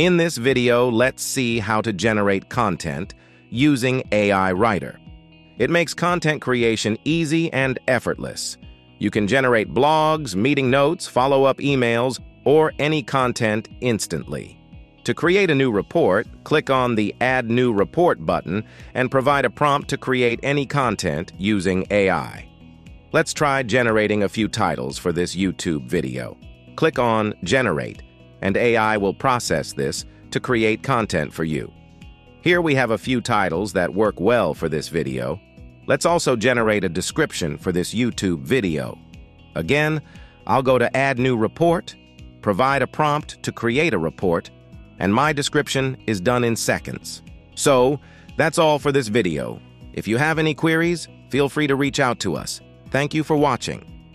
In this video, let's see how to generate content using AI Writer. It makes content creation easy and effortless. You can generate blogs, meeting notes, follow-up emails, or any content instantly. To create a new report, click on the Add New Report button and provide a prompt to create any content using AI. Let's try generating a few titles for this YouTube video. Click on Generate, and AI will process this to create content for you. Here we have a few titles that work well for this video. Let's also generate a description for this YouTube video. Again, I'll go to Add New Report, provide a prompt to create a report, and my description is done in seconds. So, that's all for this video. If you have any queries, feel free to reach out to us. Thank you for watching.